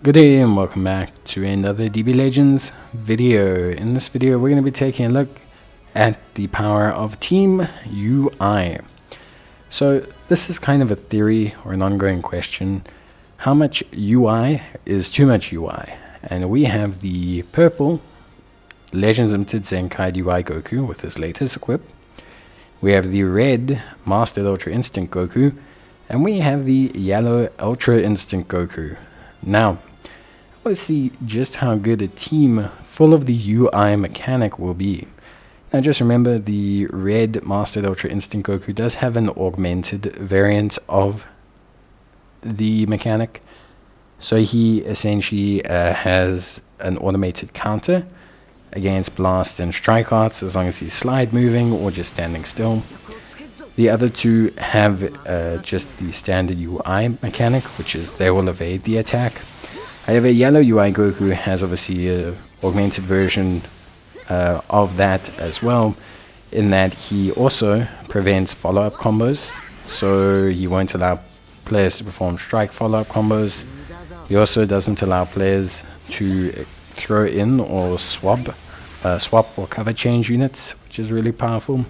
Good day and welcome back to another DB Legends video. In this video we're going to be taking a look at the power of Team UI. So this is kind of a theory or an ongoing question. How much UI is too much UI? And we have the purple Legends Limited Zenkai UI Goku with his latest equip. We have the red Mastered Ultra Instinct Goku. And we have the yellow Ultra Instinct Goku. Now, let's see just how good a team full of the UI mechanic will be. Now just remember the red Mastered Ultra Instinct Goku does have an augmented variant of the mechanic. So he essentially uh, has an automated counter against blast and strike arts as long as he's slide moving or just standing still. The other two have uh, just the standard UI mechanic, which is they will evade the attack. However, yellow UI Goku has obviously an augmented version uh, of that as well, in that he also prevents follow-up combos, so he won't allow players to perform strike follow-up combos. He also doesn't allow players to throw in or swap, uh, swap or cover change units, which is really powerful.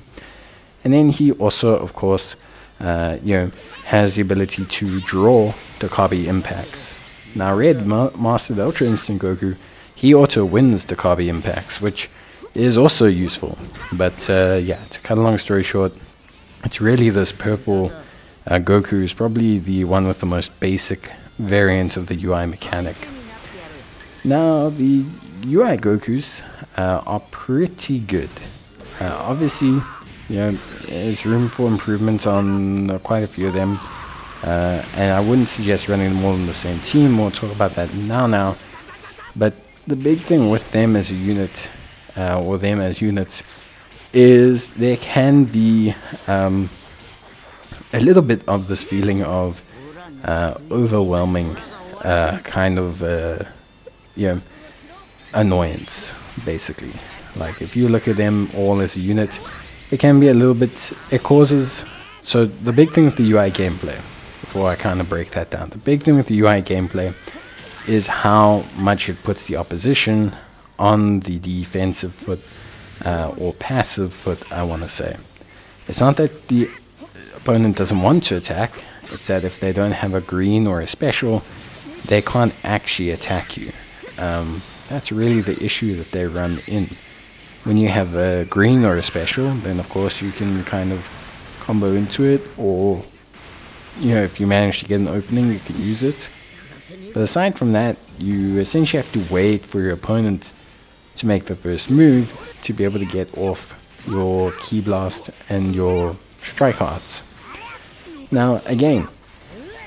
And then he also, of course, uh, you know, has the ability to draw Dakabi impacts. Now, Red Ma Mastered Ultra Instinct Goku, he auto wins the Kabi impacts, which is also useful. But uh, yeah, to cut a long story short, it's really this purple uh, Goku is probably the one with the most basic variant of the UI mechanic. Now, the UI Gokus uh, are pretty good. Uh, obviously, yeah, there's room for improvement on uh, quite a few of them. Uh, and I wouldn't suggest running them all in the same team. We'll talk about that now now. But the big thing with them as a unit, uh, or them as units, is there can be um, a little bit of this feeling of uh, overwhelming uh, kind of, uh, you know, annoyance, basically. Like if you look at them all as a unit, it can be a little bit, it causes, so the big thing with the UI gameplay, before I kind of break that down, the big thing with the UI gameplay is how much it puts the opposition on the defensive foot, uh, or passive foot, I want to say. It's not that the opponent doesn't want to attack, it's that if they don't have a green or a special, they can't actually attack you. Um, that's really the issue that they run in when you have a green or a special, then of course you can kind of combo into it, or you know, if you manage to get an opening, you can use it. But aside from that, you essentially have to wait for your opponent to make the first move to be able to get off your Ki Blast and your strike arts. Now, again,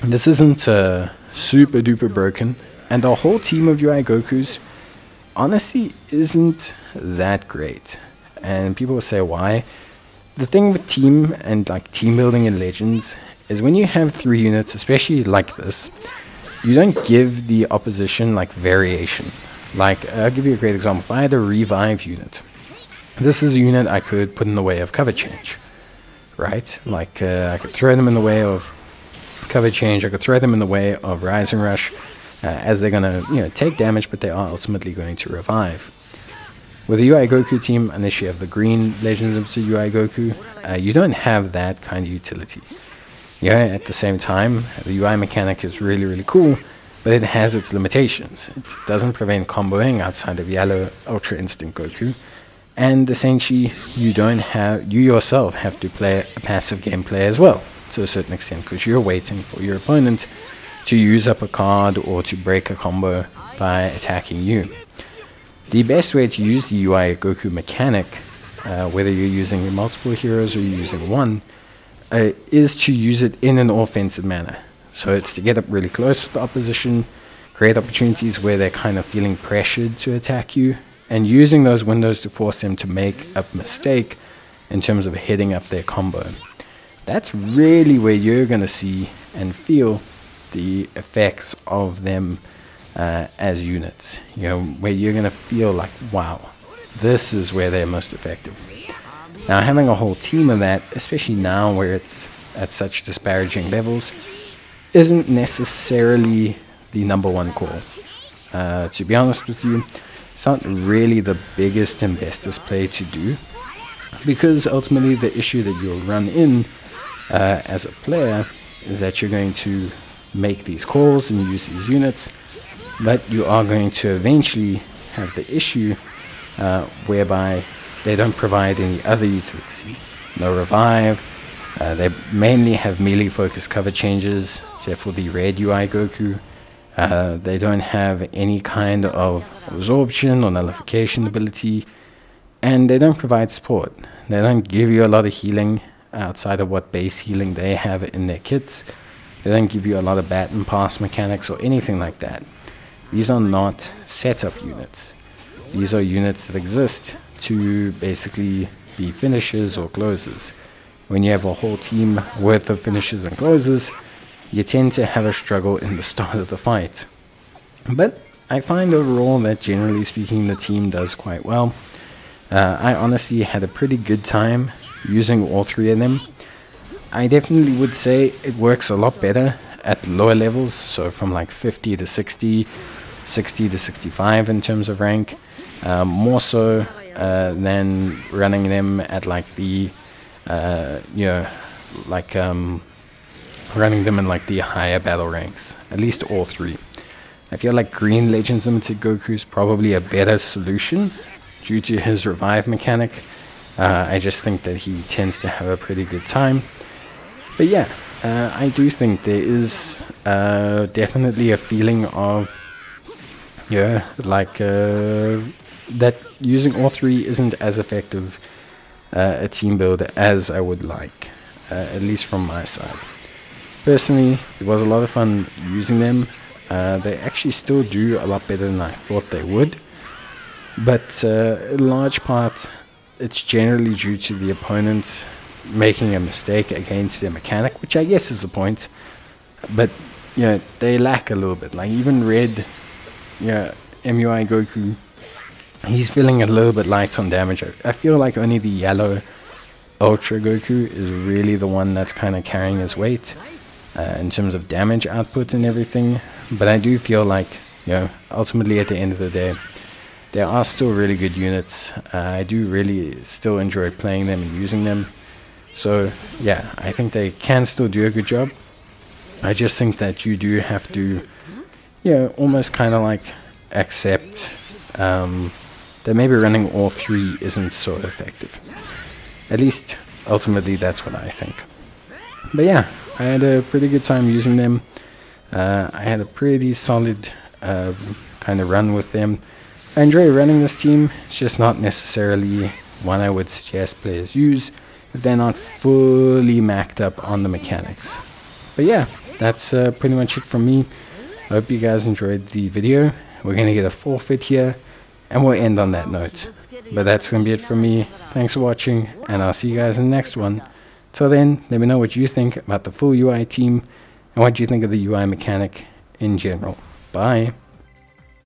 this isn't uh, super duper broken, and a whole team of UI Gokus honestly isn't that great. And people will say why. The thing with team and like team building in Legends is when you have three units, especially like this, you don't give the opposition like variation. Like I'll give you a great example. If I had a revive unit, this is a unit I could put in the way of cover change, right? Like uh, I could throw them in the way of cover change. I could throw them in the way of rising rush uh, as they're going to you know take damage, but they are ultimately going to revive. With the UI Goku team, unless you have the green Legends of the UI Goku, uh, you don't have that kind of utility. Yeah, at the same time, the UI mechanic is really, really cool, but it has its limitations. It doesn't prevent comboing outside of yellow Ultra Instinct Goku, and essentially, you don't have, you yourself have to play a passive gameplay as well, to a certain extent, because you're waiting for your opponent to use up a card or to break a combo by attacking you. The best way to use the UI Goku mechanic, uh, whether you're using multiple heroes or you're using one, uh, is to use it in an offensive manner. So it's to get up really close with the opposition, create opportunities where they're kind of feeling pressured to attack you, and using those windows to force them to make a mistake in terms of heading up their combo. That's really where you're going to see and feel the effects of them uh, as units. You know, where you're going to feel like, wow, this is where they're most effective. Now, having a whole team of that, especially now where it's at such disparaging levels, isn't necessarily the number one call. uh, to be honest with you, it's not really the biggest and bestest play to do because ultimately the issue that you'll run in uh, as a player is that you're going to make these calls and use these units, but you are going to eventually have the issue uh, whereby they don't provide any other utility. No revive. Uh, they mainly have melee focused cover changes, except for the red UI Goku. Uh, they don't have any kind of absorption or nullification ability, and they don't provide support. They don't give you a lot of healing outside of what base healing they have in their kits. They don't give you a lot of bat and pass mechanics or anything like that. These are not setup units. These are units that exist to basically be finishers or closers. When you have a whole team worth of finishers and closers, you tend to have a struggle in the start of the fight. But I find overall that generally speaking the team does quite well. Uh, I honestly had a pretty good time using all three of them. I definitely would say it works a lot better at lower levels, so from like 50 to 60, 60 to 65 in terms of rank, uh, more so uh, than running them at like the, uh, you know, like um, running them in like the higher battle ranks, at least all three. I feel like Green Legends Limited Goku is probably a better solution due to his revive mechanic. Uh, I just think that he tends to have a pretty good time. But yeah, uh, I do think there is uh, definitely a feeling of, yeah, like uh, that using all three isn't as effective uh, a team builder as I would like, uh, at least from my side. Personally, it was a lot of fun using them. Uh, they actually still do a lot better than I thought they would. But uh, in large part, it's generally due to the opponent making a mistake against their mechanic, which I guess is the point. But, you know, they lack a little bit. Like, even Red, you know, MUI Goku, he's feeling a little bit light on damage. I feel like only the yellow Ultra Goku is really the one that's kind of carrying his weight uh, in terms of damage output and everything. But I do feel like, you know, ultimately at the end of the day, there are still really good units. Uh, I do really still enjoy playing them and using them. So yeah, I think they can still do a good job. I just think that you do have to, you know, almost kind of like accept um, that maybe running all three isn't so effective. At least ultimately that's what I think. But yeah, I had a pretty good time using them. Uh, I had a pretty solid uh, kind of run with them. I enjoy running this team. It's just not necessarily one I would suggest players use if they're not fully maxed up on the mechanics. But yeah, that's uh, pretty much it from me. I hope you guys enjoyed the video. We're going to get a forfeit here, and we'll end on that note. But that's going to be it for me. Thanks for watching, and I'll see you guys in the next one. Till then, let me know what you think about the full UI team and what you think of the UI mechanic in general. Bye.